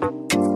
Bye.